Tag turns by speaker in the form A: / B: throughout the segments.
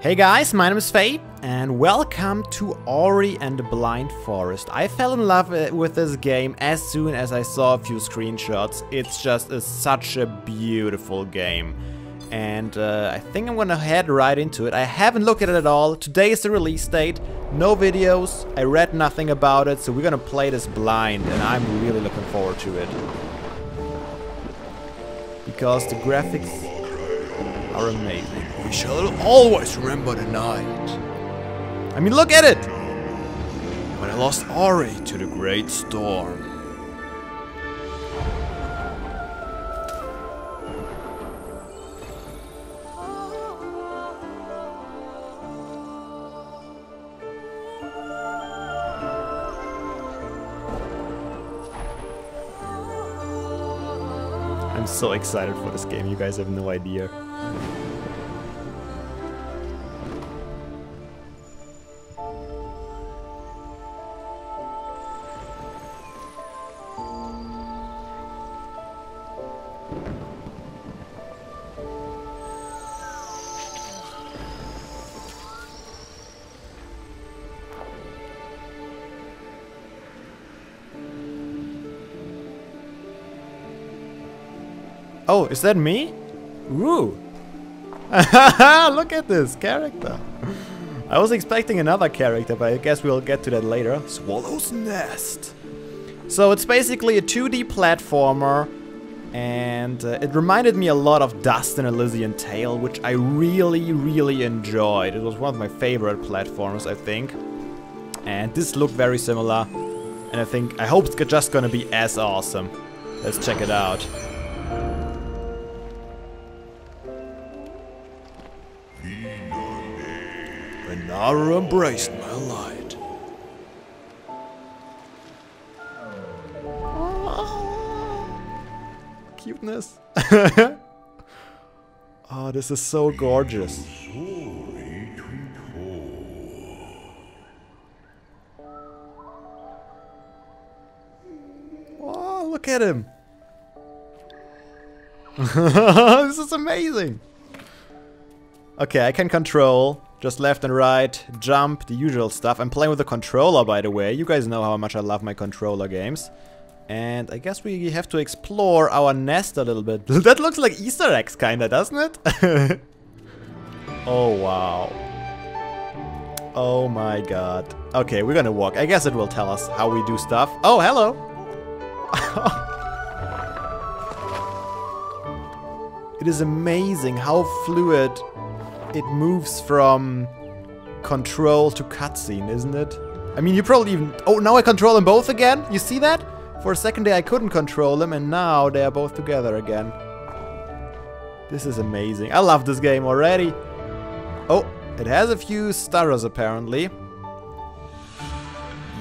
A: Hey guys, my name is Fabe, and welcome to Ori and the Blind Forest. I fell in love uh, with this game as soon as I saw a few screenshots. It's just a, such a beautiful game. And uh, I think I'm gonna head right into it. I haven't looked at it at all. Today is the release date. No videos. I read nothing about it, so we're gonna play this blind, and I'm really looking forward to it. Because the graphics are amazing.
B: We shall always remember the night
A: I mean, look at it!
B: when I lost Ori to the great storm.
A: I'm so excited for this game, you guys have no idea. Oh, is that me? Ooh. Look at this character. I was expecting another character, but I guess we'll get to that later.
B: Swallow's Nest.
A: So it's basically a 2D platformer, and uh, it reminded me a lot of Dust: An Elysian Tail, which I really, really enjoyed. It was one of my favorite platformers, I think. And this looked very similar, and I think, I hope it's just gonna be as awesome. Let's check it out.
B: Naru embraced my light.
A: Ah, cuteness. oh, this is so gorgeous. Oh, look at him. this is amazing. Okay, I can control just left and right, jump, the usual stuff. I'm playing with a controller, by the way. You guys know how much I love my controller games. And I guess we have to explore our nest a little bit. that looks like Easter eggs, kinda, doesn't it? oh, wow. Oh my god. Okay, we're gonna walk. I guess it will tell us how we do stuff. Oh, hello! it is amazing how fluid it moves from control to cutscene, isn't it? I mean, you probably even... Oh, now I control them both again? You see that? For a second there I couldn't control them, and now they are both together again. This is amazing. I love this game already. Oh, it has a few stutters apparently.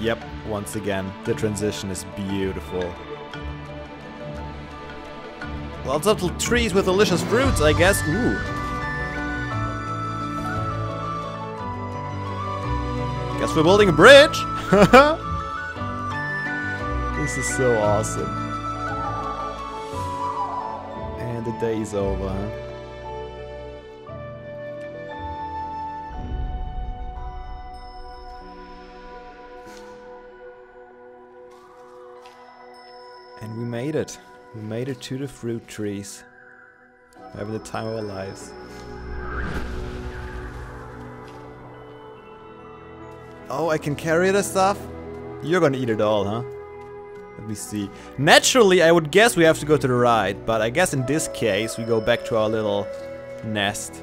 A: Yep, once again, the transition is beautiful. Lots of little trees with delicious fruits, I guess. Ooh. We're building a bridge. this is so awesome. And the day is over. And we made it. We made it to the fruit trees. We're having the time of our lives. Oh, I can carry the stuff? You're gonna eat it all, huh? Let me see. Naturally, I would guess we have to go to the right, but I guess in this case, we go back to our little nest.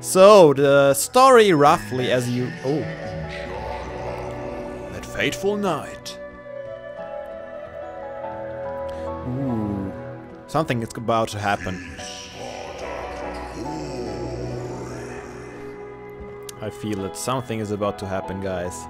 A: So, the story roughly as you... Oh.
B: That fateful night.
A: Ooh. Something is about to happen. I feel that something is about to happen, guys.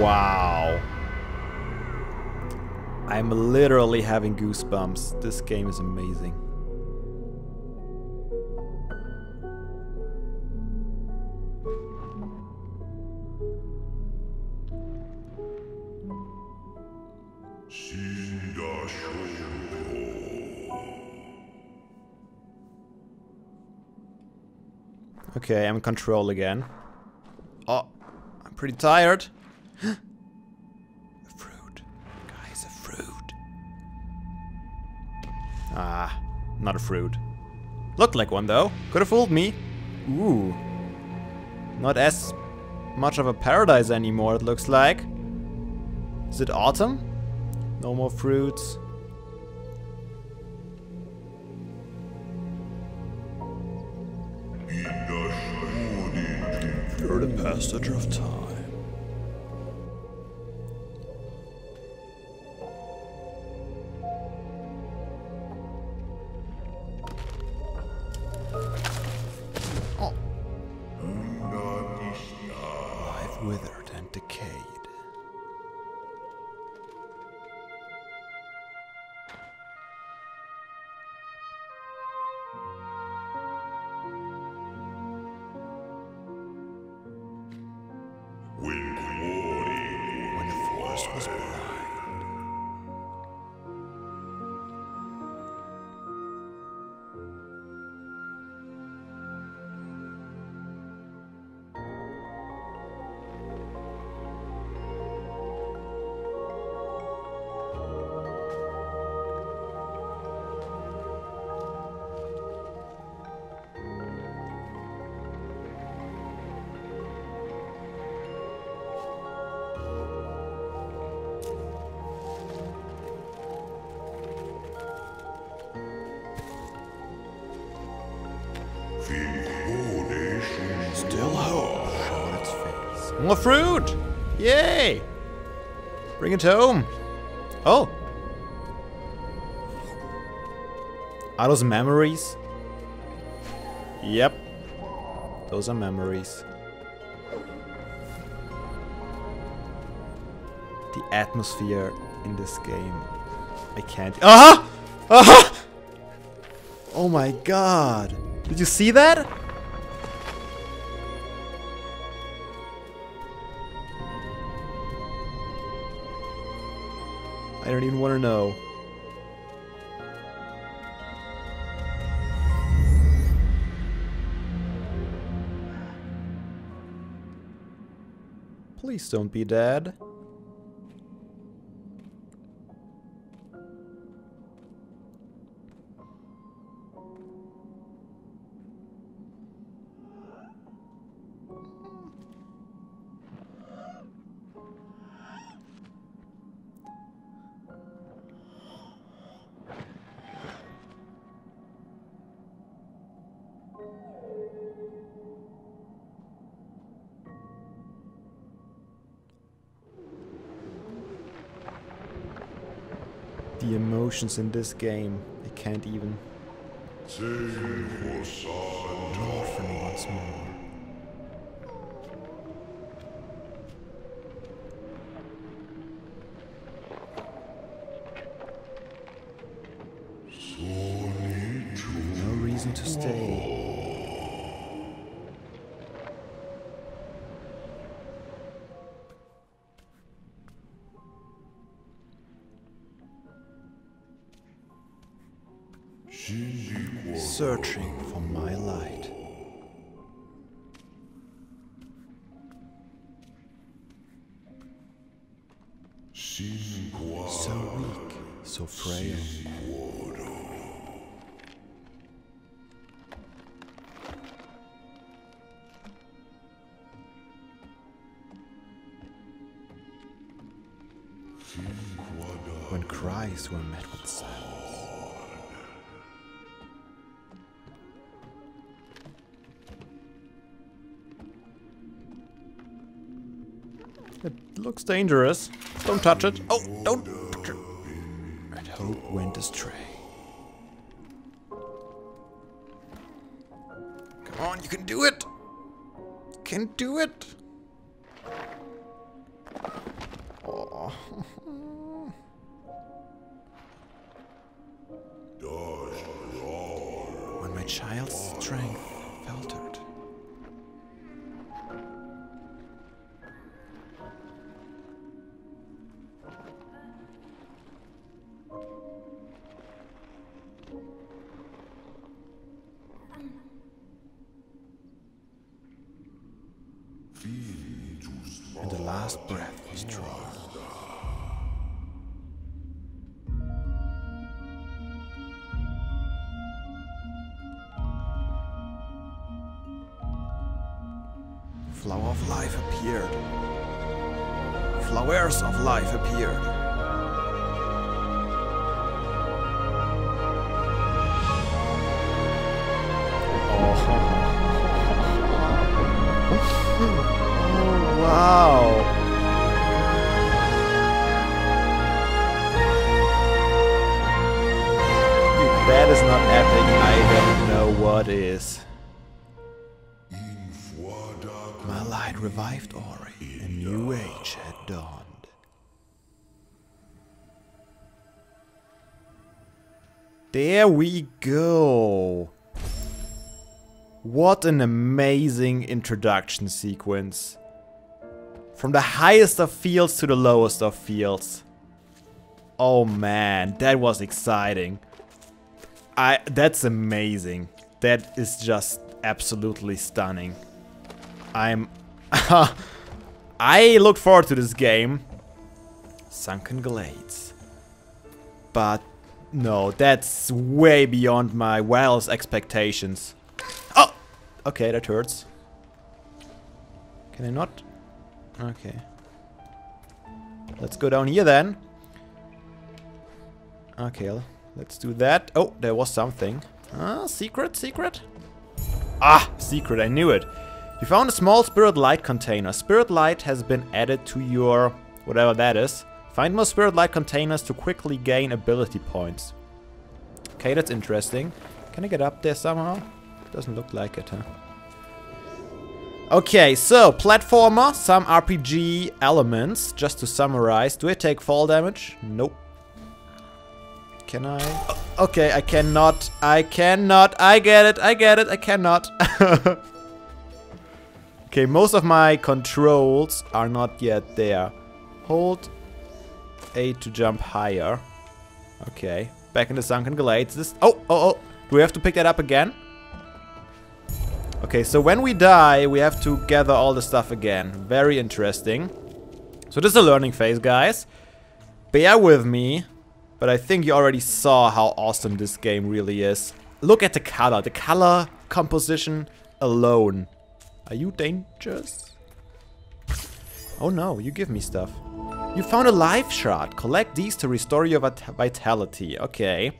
A: Wow. I'm literally having goosebumps. This game is amazing. Okay, I'm in control again. Oh, I'm pretty tired. a fruit. Guys, a fruit. Ah, not a fruit. Looked like one though. Could have fooled me. Ooh. Not as much of a paradise anymore, it looks like. Is it autumn? No more fruits.
B: Through the of time.
A: More fruit! Yay! Bring it home. Oh. Are those memories? Yep. Those are memories. The atmosphere in this game. I can't. Ah! Ah! Oh my god. Did you see that? Don't even want to know. Please don't be dead. The emotions in this game, I can't even. Orphan once more. No reason to stay. Searching for my light. So weak, so frail. When cries were met with silence. looks dangerous. Don't touch it. Oh, don't touch it. And hope went astray. Come on, you can do it. Can do it. Oh. when my child's strength faltered, Flowers of life appeared. There we go. What an amazing introduction sequence. From the highest of fields to the lowest of fields. Oh man, that was exciting. I that's amazing. That is just absolutely stunning. I'm I look forward to this game. Sunken Glades. But no, that's way beyond my wildest expectations. Oh! Okay, that hurts. Can I not? Okay. Let's go down here then. Okay, let's do that. Oh, there was something. Ah, secret, secret? Ah, secret, I knew it. You found a small spirit light container. Spirit light has been added to your whatever that is. Find more spirit light containers to quickly gain ability points. Okay, that's interesting. Can I get up there somehow? Doesn't look like it, huh? Okay, so platformer, some RPG elements. Just to summarize, do I take fall damage? Nope. Can I? Okay, I cannot. I cannot. I get it. I get it. I cannot. okay, most of my controls are not yet there. Hold A to jump higher. Okay, back in the sunken glades. This. Oh, oh, oh. Do we have to pick that up again? Okay, so when we die, we have to gather all the stuff again. Very interesting. So this is a learning phase, guys. Bear with me. But I think you already saw how awesome this game really is. Look at the color. The color composition alone. Are you dangerous? Oh no, you give me stuff. You found a life shard. Collect these to restore your vit vitality. Okay.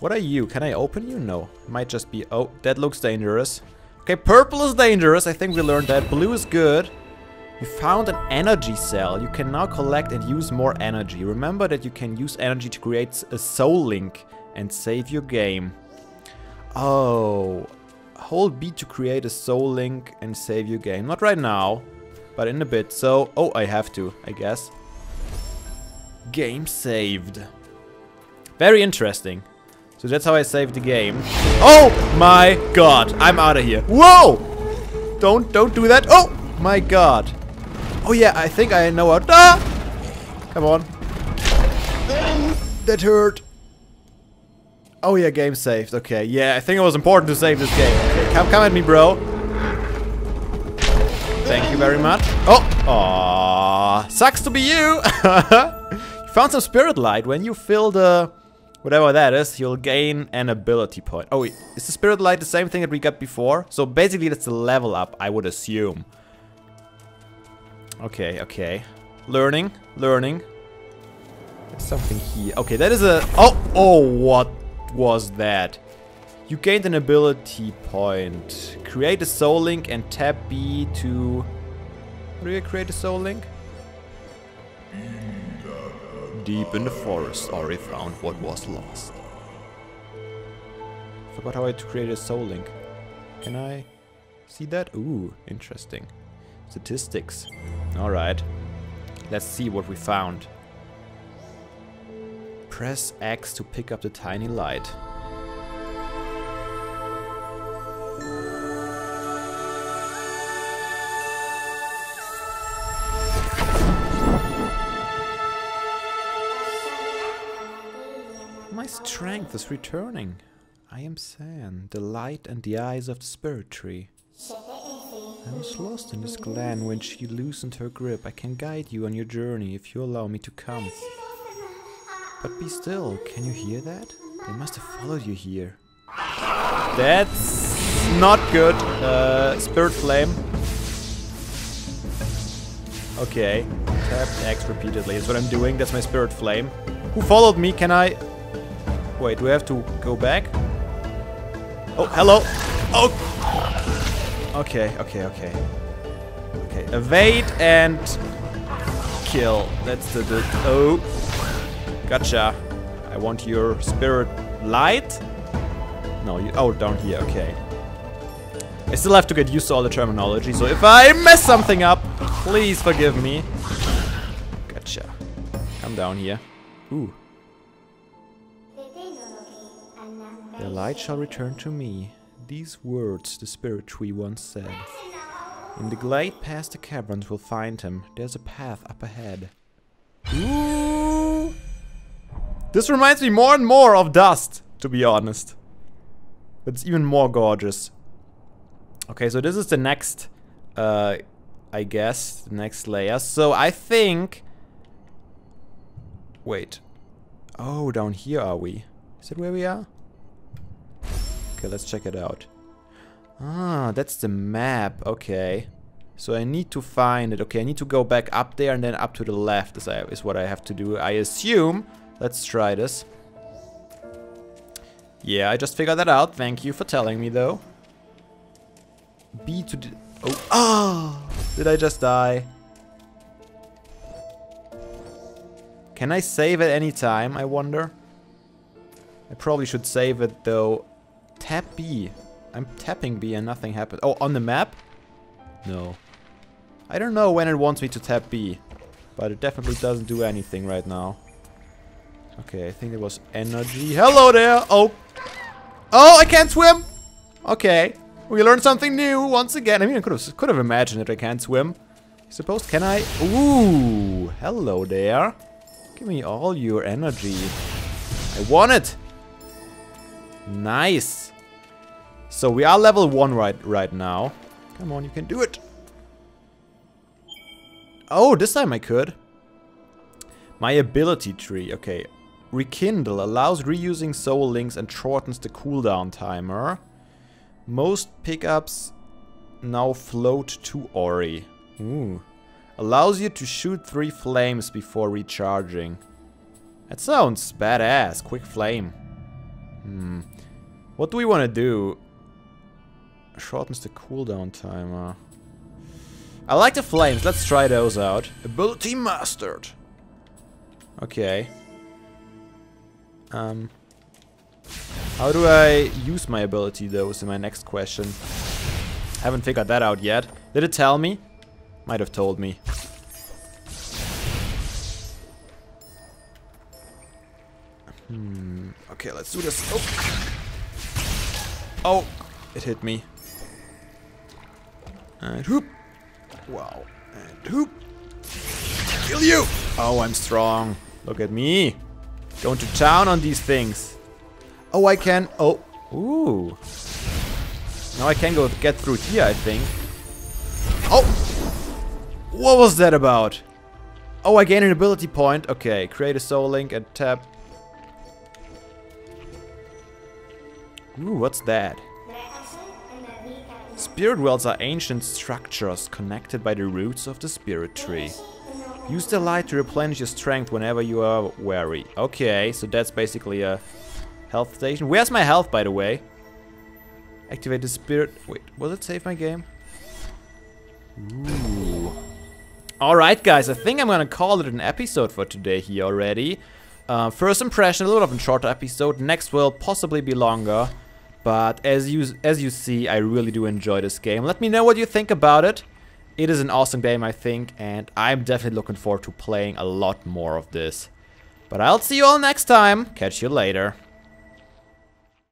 A: What are you? Can I open you? No. Might just be... Oh, that looks dangerous. Okay, purple is dangerous. I think we learned that. Blue is good. You found an energy cell. You can now collect and use more energy. Remember that you can use energy to create a soul link and save your game. Oh. Hold B to create a soul link and save your game. Not right now, but in a bit. So, oh, I have to, I guess. Game saved. Very interesting. So that's how I saved the game. Oh my god, I'm out of here. Whoa! Don't, don't do that. Oh my god. Oh yeah, I think I know what. Ah! Come on. That hurt. Oh yeah, game saved. Okay, yeah, I think it was important to save this game. Okay, come, come at me, bro. You very much. Oh, Aww. sucks to be you. you found some spirit light. When you fill the whatever that is, you'll gain an ability point. Oh, wait, is the spirit light the same thing that we got before? So basically, that's the level up, I would assume. Okay, okay. Learning, learning. There's something here. Okay, that is a... Oh, oh, what was that? You gained an ability point. Create a soul link and tap B to... How do you create a soul link? Deep in the forest, Ori found what was lost. Forgot how I to create a soul link. Can I see that? Ooh, interesting. Statistics. Alright. Let's see what we found. Press X to pick up the tiny light. My strength is returning. I am Sein, the light and the eyes of the spirit tree. I was lost in this glen when she loosened her grip. I can guide you on your journey if you allow me to come. But be still, can you hear that? They must have followed you here. That's not good. Uh, spirit flame. Okay. Tap X repeatedly is what I'm doing. That's my spirit flame. Who followed me? Can I... Wait, do we have to go back? Oh, hello. Oh. Okay, okay, okay. Okay, evade and kill. That's the, the oh. Gotcha. I want your spirit light. No, you, oh, down here, okay. I still have to get used to all the terminology, so if I mess something up, please forgive me. Gotcha. Come down here. Ooh. The light shall return to me. These words the spirit tree once said. In the glade past the caverns we'll find him. There's a path up ahead. Ooh. This reminds me more and more of Dust, to be honest. It's even more gorgeous. Okay, so this is the next, uh, I guess, the next layer. So I think... Wait. Oh, down here are we? Is that where we are? Okay, let's check it out. Ah, that's the map. Okay. So I need to find it. Okay, I need to go back up there and then up to the left is, I, is what I have to do. I assume. Let's try this. Yeah, I just figured that out. Thank you for telling me, though. B to the... Oh, ah! Did I just die? Can I save at any time, I wonder? I probably should save it, though. Tap B. I'm tapping B and nothing happened. Oh, on the map? No. I don't know when it wants me to tap B. But it definitely doesn't do anything right now. Okay, I think it was energy. Hello there! Oh! Oh, I can't swim! Okay. We learned something new once again. I mean, I could have could have imagined that I can't swim. Suppose can I? Ooh, hello there. Give me all your energy. I want it. Nice. So we are level one right right now. Come on, you can do it. Oh, this time I could. My ability tree. Okay. Rekindle allows reusing soul links and shortens the cooldown timer. Most pickups now float to Ori. Ooh. Allows you to shoot three flames before recharging. That sounds badass. Quick flame. Hmm. What do we want to do? Shortens the cooldown timer. I like the flames. Let's try those out. Ability mastered. Okay. Um. How do I use my ability though is my next question. Haven't figured that out yet. Did it tell me? Might have told me. Hmm. Okay, let's do this. Oh. Oh, it hit me. And whoop. Wow. And whoop. Kill you. Oh, I'm strong. Look at me. Going to town on these things. Oh, I can. Oh. Ooh. Now I can go get through here, I think. Oh. What was that about? Oh, I gain an ability point. Okay, create a soul link and tap. Ooh, what's that? Spirit wells are ancient structures connected by the roots of the spirit tree. Use the light to replenish your strength whenever you are weary. Okay, so that's basically a health station. Where's my health, by the way? Activate the spirit... Wait, will it save my game? Ooh. Alright, guys, I think I'm gonna call it an episode for today here already. Uh, first impression, a little bit of a shorter episode. Next will possibly be longer. But as you as you see, I really do enjoy this game. Let me know what you think about it. It is an awesome game, I think, and I'm definitely looking forward to playing a lot more of this. But I'll see you all next time. Catch you later.